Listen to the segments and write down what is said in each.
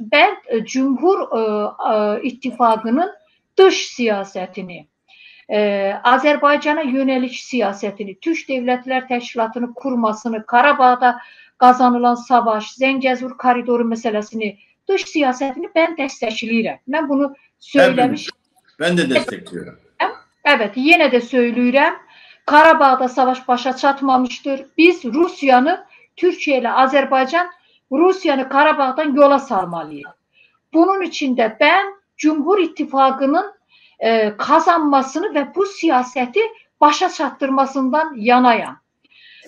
ben e, Cumhur e, e, İttifakı'nın dış siyasetini, Azerbaycan'a yönelik siyasetini, Türk Devletler Teşkilatı'nı kurmasını, Karabağ'da kazanılan savaş, Zengezur koridoru meselesini, dış siyasetini ben destekleyirəm. Ben bunu söylemiş. Ben de destekliyorum. Evet, yine de söylüyorum. Karabağ'da savaş başa çatmamıştır. Biz Rusya'nı, Türkiye ile Azerbaycan Rusiyanı Qarabağdan yola salmalıyıq. Bunun üçün də mən Cümhur İttifaqının e, qazanmasını və bu siyasəti başa çatdırmasından yanayam.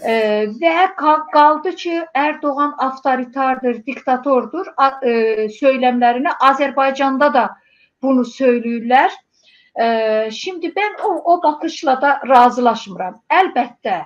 E, və qaldı ki, Ərdoğan avtoritardır, diktatordur A, e, söyləmlərini Azərbaycanda da bunu söyləyirlər. E, şimdi mən o, o baxışla da razılaşmıram. Əlbəttə,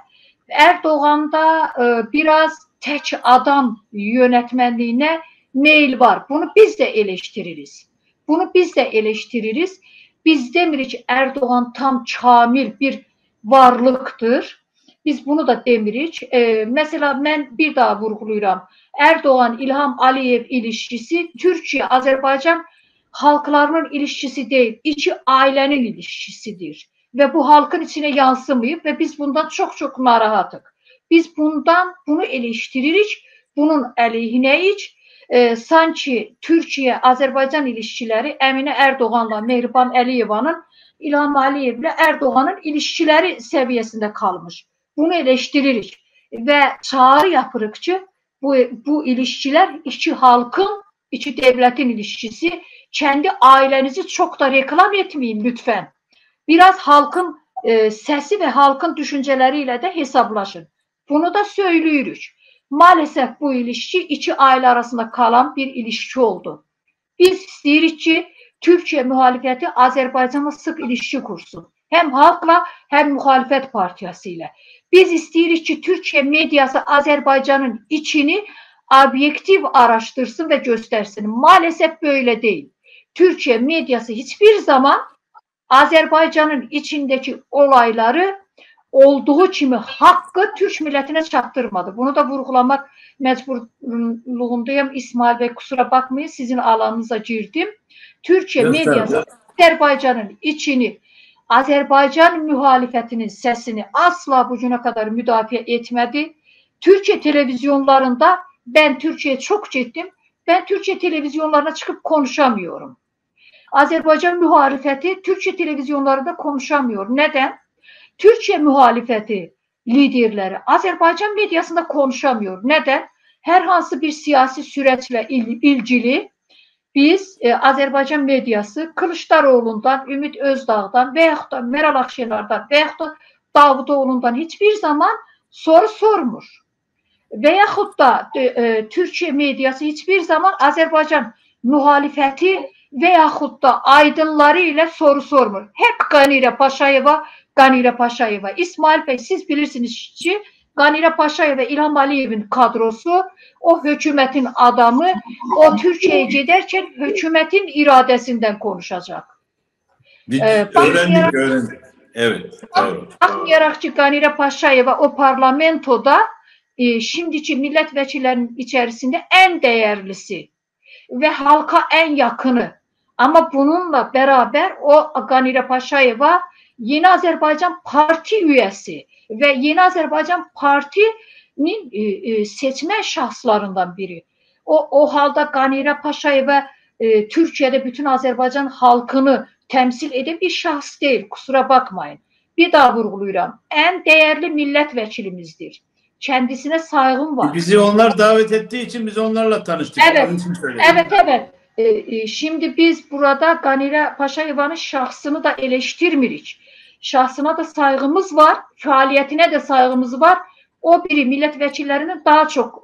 Erdoğan da e, biraz tək adam yönətmənliyinə meyl var. Bunu biz də eleştiririz. Bunu biz də eleştiririz. Biz demirik Erdoğan tam kamil bir varlıqdır. Biz bunu da demirik. E, mesela mən bir daha vurğulayıram. Erdoğan İlham Aliyev ilişkisi Türkiyə Azərbaycan xalqlarının ilişkisi deyil, iki ailənin ilişkisidir və bu xalqın içinə yansımayıb və biz bundan çox-çox narahatıq. Biz bundan bunu eleştiririk, bunun əleyhinəyik. E, sanki Türkiyə Azərbaycan ilişkiləri Əminə Ərdoğanla Mehriban Əliyevanın İlham Əliyevlə Ərdoğanın ilişkiləri səviyyəsində qalmış. Bunu eleştiririk və çağrı yapırıq ki, bu bu ilişkilər iki xalqın, iki dövlətin ilişkisi. Kəndi ailənizi çox da reklam etməyin lütfən. Biraz xalqın e, səsi və xalqın düşüncələri ilə də hesablaşın. Bunu da söylüyoruz. Maalesef bu ilişki iki aile arasında kalan bir ilişki oldu. Biz isteyirik ki Türkiye muhalefeti Azerbaycan'la sık ilişki kursun. Hem halkla hem muhalefet partiyasıyla. Biz isteyirik ki Türkiye medyası Azerbaycan'ın içini objektif araştırsın ve göstersin. Maalesef böyle değil. Türkiye medyası hiçbir zaman Azerbaycan'ın içindeki olayları olduğu kimi haqqı türk millətinə çatdırmadı. Bunu da vurğulamaq məcburluğundayam. İsmail bəy kusura bakmayın, sizin alanınıza girdim. Türkiyə mediası Azərbaycanın içini, Azərbaycan müxalifətinin səsini asla bu günə qədər müdafiə etmədi. Türkiyə televizyonlarında ben Türkiye'ye çok ciddiyim. Ben Türkiye televizyonlarına çıkıp konuşamıyorum. Azerbaycan muharifeti Türkçe televizyonlarında konuşamıyor. Neden? Türkiyə müxalifəti liderləri Azərbaycan mediasında konuşamıyor. Nədən? Hər hansı bir siyasi sürətlə ilgili biz e, Azərbaycan mediası Kılıçdaroğlu'ndan, Ümid Özdağ'dan və yaxud da Meral Akşener'dan və yaxud da Davutoğlu'ndan heç bir zaman soru sormur. Və yaxud da e, e Türkiyə mediası heç bir zaman Azərbaycan müxalifəti veyahut da aydınları ile soru sormur. Hep Ganire Paşayeva, Ganire Paşayeva. İsmail Bey siz bilirsiniz ki Ganire Paşayeva İlham Aliyev'in kadrosu o hükümetin adamı o Türkiye'ye giderken hükümetin iradesinden konuşacak. Bir, ee, öğrendik, öğrendik. Evet. evet. Bakmayarak ki Ganire Paşayeva o parlamentoda e, şimdiki milletvekillerinin içerisinde en değerlisi ve halka en yakını. Ama bununla beraber o Ganire Paşayeva Yeni Azerbaycan Parti üyesi ve Yeni Azerbaycan Parti'nin e, e, seçmen şahslarından biri. O, o halda Ganire Paşayeva e, Türkiye'de bütün Azerbaycan halkını temsil eden bir şahs değil. Kusura bakmayın. Bir daha vurguluyorum. En değerli milletvekilimizdir. Kendisine saygım var. Bizi onlar davet ettiği için biz onlarla tanıştık. Evet, evet, evet. E, e, şimdi biz burada Ganire Paşayeva'nın şahsını da eleştirmirik. Şahsına da saygımız var, faaliyetine de saygımız var. O biri milletvekillerinin daha çok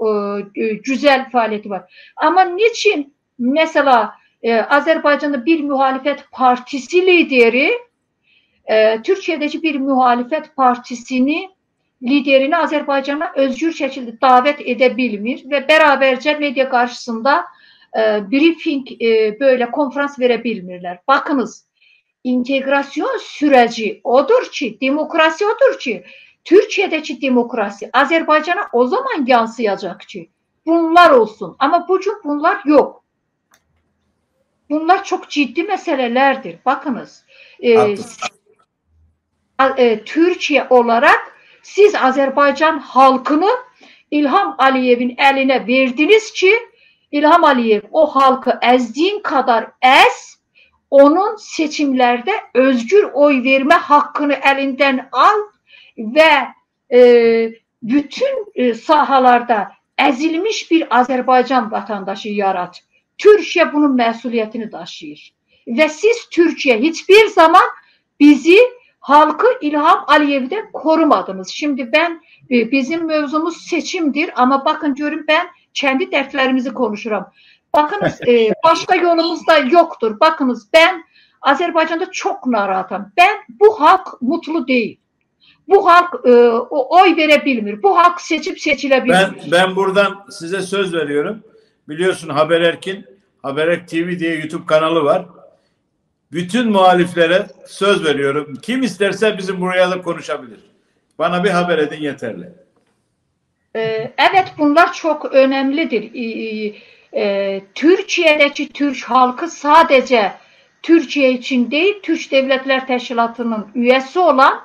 e, e, güzel faaliyeti var. Ama niçin mesela e, Azerbaycan'da bir muhalefet partisi lideri e, Türkiye'deki bir muhalefet partisini liderini Azerbaycan'a özgür şekilde davet edebilmir ve beraberce medya karşısında e, briefing e, böyle konferans verebilmirler. Bakınız integrasyon süreci odur ki, demokrasi odur ki, Türkiye'deki demokrasi Azerbaycan'a o zaman yansıyacak ki bunlar olsun. Ama bugün bunlar yok. Bunlar çok ciddi meselelerdir. Bakınız. E, e, Türkiye olarak siz Azerbaycan halkını İlham Aliyev'in eline verdiniz ki İlham Aliyev o halkı ezdiğin kadar ez, onun seçimlerde özgür oy verme hakkını elinden al ve e, bütün e, sahalarda ezilmiş bir Azerbaycan vatandaşı yarat. Türkiye bunun məsuliyyətini daşıyır. Ve siz Türkiye hiçbir zaman bizi halkı İlham Aliyev'de korumadınız. Şimdi ben e, bizim mevzumuz seçimdir ama bakın görün ben kendi dertlerimizi konuşuram. Bakınız e, başka yolumuz da yoktur. Bakınız ben Azerbaycan'da çok narahatım. Ben bu halk mutlu değil. Bu halk e, oy verebilmir. Bu halk seçip seçilebilir. Ben, ben buradan size söz veriyorum. Biliyorsun Haber Erkin, TV diye YouTube kanalı var. Bütün muhaliflere söz veriyorum. Kim isterse bizim buraya da konuşabilir. Bana bir haber edin yeterli. Ee, evet bunlar çok önemlidir. Ee, e, Türkiye'deki Türk halkı sadece Türkiye için değil, Türk Devletler Teşkilatı'nın üyesi olan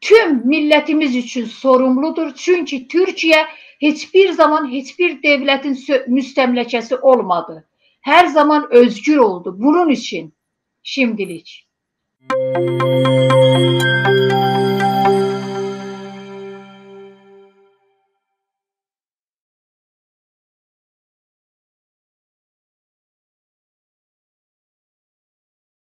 tüm milletimiz için sorumludur. Çünkü Türkiye hiçbir zaman hiçbir devletin müstemlekesi olmadı. Her zaman özgür oldu. Bunun için şimdilik. Müzik